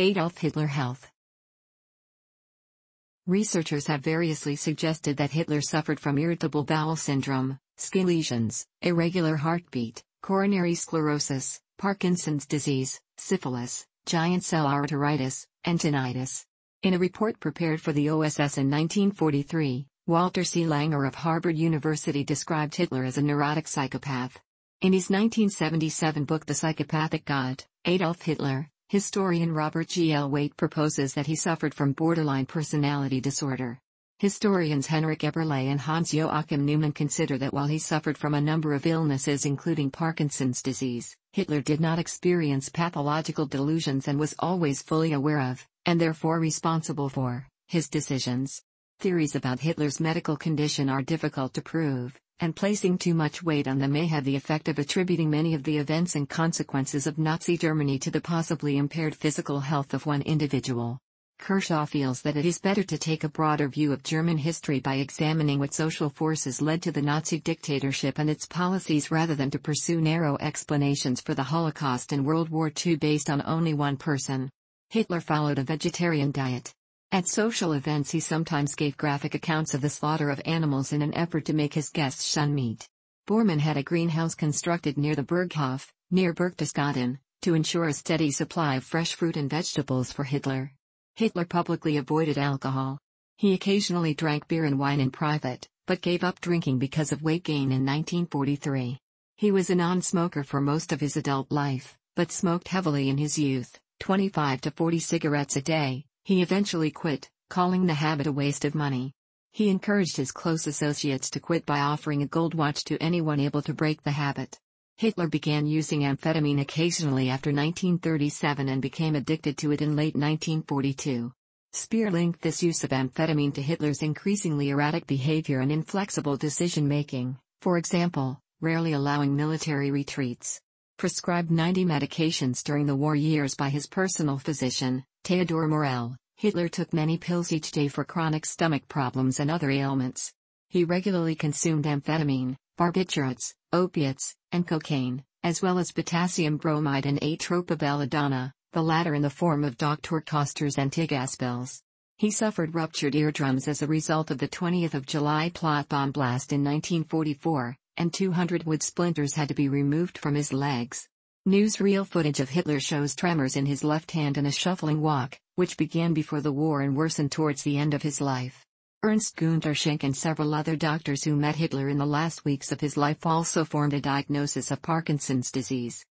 Adolf Hitler Health Researchers have variously suggested that Hitler suffered from irritable bowel syndrome, skin lesions, irregular heartbeat, coronary sclerosis, Parkinson's disease, syphilis, giant cell arteritis, and tinnitus. In a report prepared for the OSS in 1943, Walter C. Langer of Harvard University described Hitler as a neurotic psychopath. In his 1977 book The Psychopathic God, Adolf Hitler, historian Robert G. L. Waite proposes that he suffered from borderline personality disorder. Historians Henrik Eberle and Hans Joachim Neumann consider that while he suffered from a number of illnesses including Parkinson's disease, Hitler did not experience pathological delusions and was always fully aware of, and therefore responsible for, his decisions. Theories about Hitler's medical condition are difficult to prove, and placing too much weight on them may have the effect of attributing many of the events and consequences of Nazi Germany to the possibly impaired physical health of one individual. Kershaw feels that it is better to take a broader view of German history by examining what social forces led to the Nazi dictatorship and its policies rather than to pursue narrow explanations for the Holocaust and World War II based on only one person. Hitler followed a vegetarian diet. At social events he sometimes gave graphic accounts of the slaughter of animals in an effort to make his guests shun meat. Bormann had a greenhouse constructed near the Berghof, near Berchtesgaden, to ensure a steady supply of fresh fruit and vegetables for Hitler. Hitler publicly avoided alcohol. He occasionally drank beer and wine in private, but gave up drinking because of weight gain in 1943. He was a non-smoker for most of his adult life, but smoked heavily in his youth, 25 to 40 cigarettes a day, he eventually quit, calling the habit a waste of money. He encouraged his close associates to quit by offering a gold watch to anyone able to break the habit. Hitler began using amphetamine occasionally after 1937 and became addicted to it in late 1942. Speer linked this use of amphetamine to Hitler's increasingly erratic behavior and inflexible decision making, for example, rarely allowing military retreats. Prescribed 90 medications during the war years by his personal physician, Theodor Morell, Hitler took many pills each day for chronic stomach problems and other ailments. He regularly consumed amphetamine, barbiturates, opiates, and cocaine, as well as potassium bromide and atropa the latter in the form of Dr. Koster's antigas He suffered ruptured eardrums as a result of the 20th of July plot bomb blast in 1944, and 200 wood splinters had to be removed from his legs. Newsreel footage of Hitler shows tremors in his left hand and a shuffling walk, which began before the war and worsened towards the end of his life. Ernst Günther Schenck and several other doctors who met Hitler in the last weeks of his life also formed a diagnosis of Parkinson's disease.